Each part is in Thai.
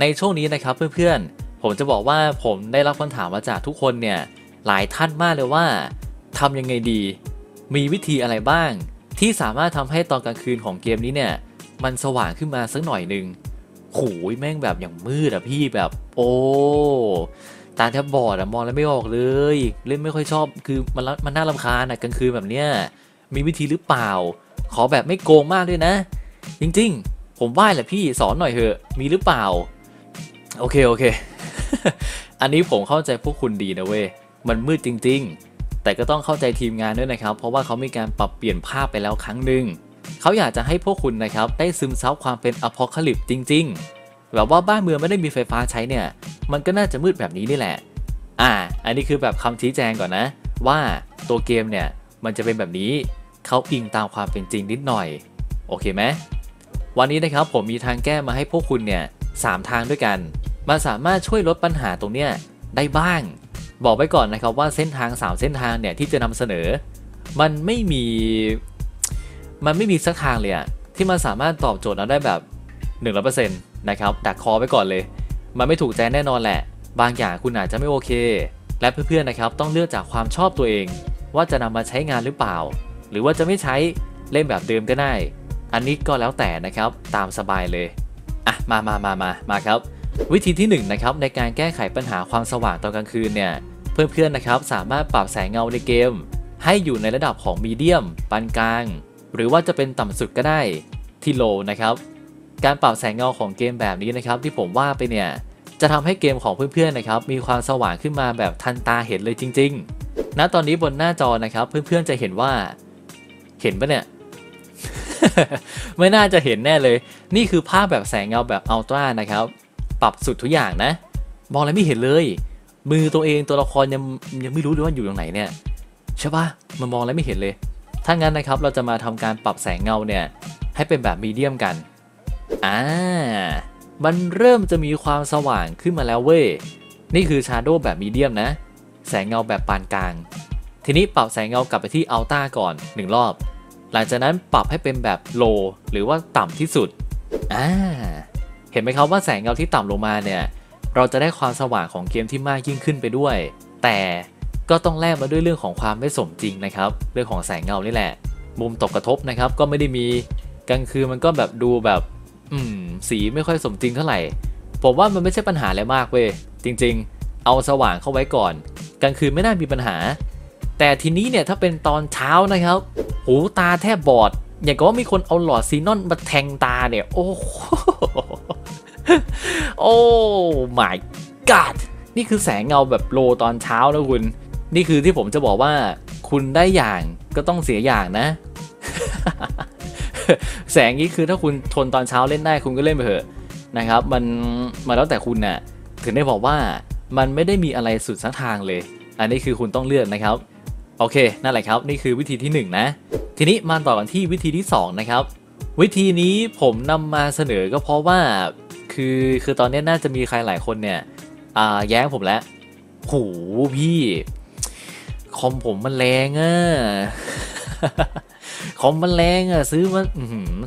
ในช่วงนี้นะครับเพื่อนๆ ผมจะบอกว่าผมได้รับคำถามมาจากทุกคนเนี่ยหลายท่านมากเลยว่าทำยังไงดี มีวิธีอะไรบ้าง ที่สามารถทำให้ตอนกลางคืนของเกมนี้เนี่ยมันสว่างขึ้นมาสักหน่อยหนึ่งโหยแม่งแบบอย่างมืดอะพี่แบบ โอ้ตาแทบบอดอะมองแล้วไม่ออกเลย เล่นไม่ค่อยชอบคือมันมันน่ารำคาญอะกลางคืนแบบเนี้ยมีวิธีหรือเปล่า ขอแบบไม่โกงมากด้วยนะ จริงๆ ผมไหว้แหละพี่สอนหน่อยเถอะมีหรือเปล่า โอเคโอเค อันนี้ผมเข้าใจพวกคุณดีนะเว้ย มันมืดจริง ๆ แต่ก็ต้องเข้าใจทีมงานด้วยนะครับ เพราะว่าเขามีการปรับเปลี่ยนภาพไปแล้วครั้งหนึ่ง เขาอยากจะให้พวกคุณนะครับ ได้ซึมซับความเป็นอพอคลิปจริง ๆ แบบว่าบ้านเมืองไม่ได้มีไฟฟ้าใช้เนี่ย มันก็น่าจะมืดแบบนี้นี่แหละ อ่า อันนี้คือแบบคำชี้แจงก่อนนะ ว่าตัวเกมเนี่ยมันจะเป็นแบบนี้ เขาอิงตามความเป็นจริงนิดหน่อย โอเคไหมวันนี้นะครับผมมีทางแก้มาให้พวกคุณเนี่ยสามทางด้วยกัน มันสามารถช่วยลดปัญหาตรงเนี้ยได้บ้าง บอกไว้ก่อนนะครับว่าเส้นทาง 3 เส้นทางเนี่ยที่จะนำเสนอ มันไม่มีมันไม่มีสักทางเลยอะที่มันสามารถตอบโจทย์เราได้แบบ 100%นะครับดักคอไว้ก่อนเลย มันไม่ถูกใจแน่นอนแหละ บางอย่างคุณอาจจะไม่โอเค และเพื่อนๆนะครับต้องเลือกจากความชอบตัวเอง ว่าจะนำมาใช้งานหรือเปล่า หรือว่าจะไม่ใช้เล่นแบบเดิมก็ได้ อันนี้ก็แล้วแต่นะครับตามสบายเลยอะมามามามามาครับ วิธีที่1นนะครับในการแก้ไขปัญหาความสว่างตอนกลางคืนเนี่ยเพื่อนๆนะครับสามารถปรับแสงเงาในเกม ให้อยู่ในระดับของมีเดียมปานกลาง หรือว่าจะเป็นต่ำสุดก็ได้ที่โลนะครับการปรับแสงเงาของเกมแบบนี้นะครับที่ผมว่าไปเนี่ยจะทำให้เกมของเพื่อนๆนะครับมีความสว่างขึ้นมาแบบทันตาเห็นเลยจริงๆ ณตอนนี้บนหน้าจอนะครับเพื่อนๆจะเห็นว่าเห็นปะเนี่ยไม่น่าจะเห็นแน่เลย นี่คือภาพแบบแสงเงาแบบอัลตร้านะครับ ปรับสุดทุกอย่างนะ มองอะไรไม่เห็นเลย มือตัวเองตัวละครยังยังไม่รู้เลยว่าอยู่ตรงไหนเนี่ยใช่ปะมันมองแล้วไม่เห็นเลย ถ้างั้นนะครับเราจะมาทำการปรับแสงเงาเนี่ยให้เป็นแบบมีเดียมกันอ่ามันเริ่มจะมีความสว่างขึ้นมาแล้วเว้ยนี่คือชาร์โดแบบมีเดียมนะ แสงเงาแบบปานกลาง ทีนี้ปรับแสงเงากลับไปที่อัลต้าก่อน 1 รอบ หลังจากนั้นปรับให้เป็นแบบโลหรือว่าต่ำที่สุดอ่า เห็นไหมครับว่าแสงเงาที่ต่ำลงมาเนี่ย เราจะได้ความสว่างของเกมที่มากยิ่งขึ้นไปด้วย แต่ก็ต้องแลกมาด้วยเรื่องของความไม่สมจริงนะครับ เรื่องของแสงเงานี่แหละ มุมตกกระทบนะครับ ก็ไม่ได้มีกลางคืนมันก็แบบดูแบบ อืม สีไม่ค่อยสมจริงเท่าไหร่ ผมว่ามันไม่ใช่ปัญหาอะไรมากเว้ยจริง ๆ เอาสว่างเข้าไว้ก่อน กลางคืนไม่น่ามีปัญหา แต่ทีนี้เนี่ยถ้าเป็นตอนเช้านะครับ หูตาแทบบอด อย่างกับว่ามีคนเอาหลอดซีนอนมาแทงตาเนี่ย โอ้โห โอ้ my god นี่คือแสงเงาแบบโลตอนเช้านะคุณ นี่คือที่ผมจะบอกว่า คุณได้อย่างก็ต้องเสียอย่างนะ แสงนี้คือถ้าคุณทนตอนเช้าเล่นได้คุณก็เล่นไปเถอะนะครับ มันมาแล้วแต่คุณน่ะถึงได้บอกว่ามันไม่ได้มีอะไรสุดสักทางเลย อันนี้คือคุณต้องเลือกนะครับ โอเค นั่นแหละครับ นี่คือวิธีที่1นนะ ทีนี้มาต่อกันที่วิธีที่ 2 นะครับ วิธีนี้ผมนำมาเสนอก็เพราะว่า คือคือตอนนี้น่าจะมีใครหลายคนเนี่ยอ่าแย้งผมแล้วโหพี่คอมผมมันแรงอะคอมมันแรงอะซื้อมา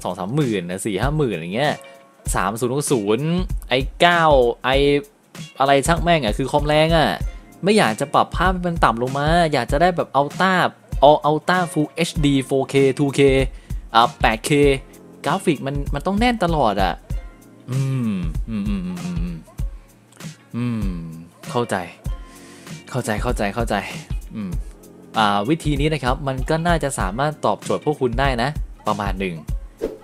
สองสามหมื่นนะสี่ห้าหมื่นอย่างเงี้ยสามศูนย์ศูนย์ไอเก้าไออะไรช่างแม่งอะคือคอมแรงอะไม่อยากจะปรับภาพมันต่ำลงมา อยากจะได้แบบ ultra เอา ultra Full HD 4K 2K อ่า 8K กราฟิกมันมันต้องแน่นตลอดอะ อืมอืมอืมอืมอืมอืมเข้าใจ เข้าใจเข้าใจเข้าใจ อืมอ่าวิธีนี้นะครับมันก็น่าจะสามารถตอบโจทย์พวกคุณได้นะ ประมาณหนึ่ง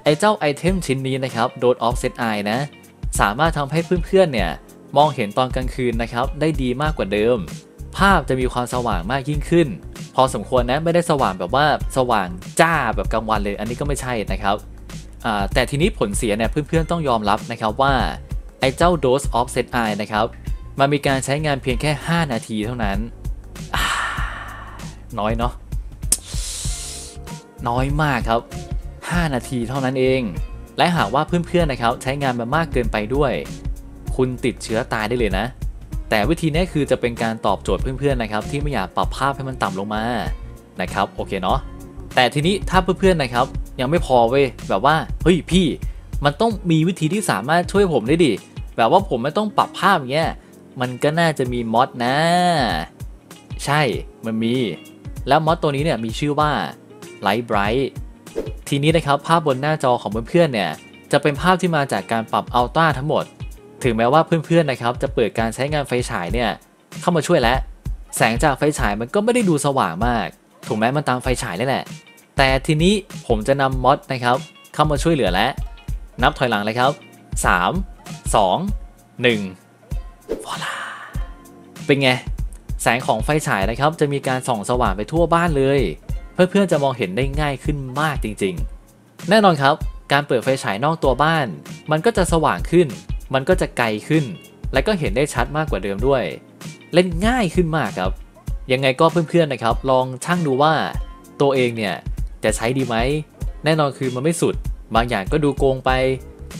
ไอ้เจ้าไอเทมชิ้นนี้นะครับ Dot Offset Eye นะ สามารถทำให้เพื่อนๆเนี่ย มองเห็นตอนกลางคืนนะครับ ได้ดีมากกว่าเดิม ภาพจะมีความสว่างมากยิ่งขึ้น พอสมควรนะไม่ได้สว่างแบบว่าสว่างจ้าแบบกลางวันเลย อันนี้ก็ไม่ใช่นะครับ แต่ทีนี้ผลเสียเนี่ยเพื่อนๆต้องยอมรับนะครับว่าไอ้เจ้า Dose Offset Eye นะครับมันมีการใช้งานเพียงแค่ 5 นาทีเท่านั้น น้อยเนาะน้อยมากครับ 5 นาทีเท่านั้นเอง และหากว่าเพื่อนๆนะครับใช้งานมามากเกินไปด้วย คุณติดเชื้อตายได้เลยนะ แต่วิธีนี้คือจะเป็นการตอบโจทย์เพื่อนๆนะครับ ที่ไม่อยากปรับภาพให้มันต่ำลงมานะครับโอเคเนาะแต่ทีนี้ถ้าเพื่อนๆนะครับ ยังไม่พอเว้ยแบบว่าเฮ้ยพี่มันต้องมีวิธีที่สามารถช่วยผมได้ดิแบบว่าผมไม่ต้องปรับภาพเงี้ยมันก็น่าจะมีมอดนะ ใช่มันมี แล้วมอดตัวนี้เนี่ยมีชื่อว่า Light Bright ทีนี้นะครับภาพบนหน้าจอของเพื่อนๆเนี่ยจะเป็นภาพที่มาจากการปรับอัลต้าทั้งหมด ถึงแม้ว่าเพื่อนๆนะครับจะเปิดการใช้งานไฟฉายเนี่ยเข้ามาช่วยแล้ว แสงจากไฟฉายมันก็ไม่ได้ดูสว่างมาก ถูกไหมมันตามไฟฉายนี่แหละ แต่ทีนี้ผมจะนำมอดนะครับ เข้ามาช่วยเหลือแล้วนับถอยหลังเลยครับ 3 2 1วอลาเป็นไง แสงของไฟฉายนะครับ จะมีการส่องสว่างไปทั่วบ้านเลย เพื่อนๆจะมองเห็นได้ง่ายขึ้นมากจริงๆ แน่นอนครับ การเปิดไฟฉายนอกตัวบ้าน มันก็จะสว่างขึ้น มันก็จะไกลขึ้น และก็เห็นได้ชัดมากกว่าเดิมด้วย เล่นง่ายขึ้นมากครับ ยังไงก็เพื่อนๆนะครับ ลองชั่งดูว่าตัวเองเนี่ย จะใช้ดีไหม แน่นอนคือมันไม่สุด บางอย่างก็ดูโกงไป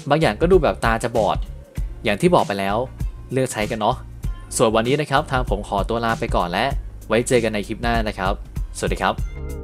บางอย่างก็ดูแบบตาจะบอด อย่างที่บอกไปแล้ว เลือกใช้กันเนาะ ส่วนวันนี้นะครับทางผมขอตัวลาไปก่อนและ ไว้เจอกันในคลิปหน้านะครับ สวัสดีครับ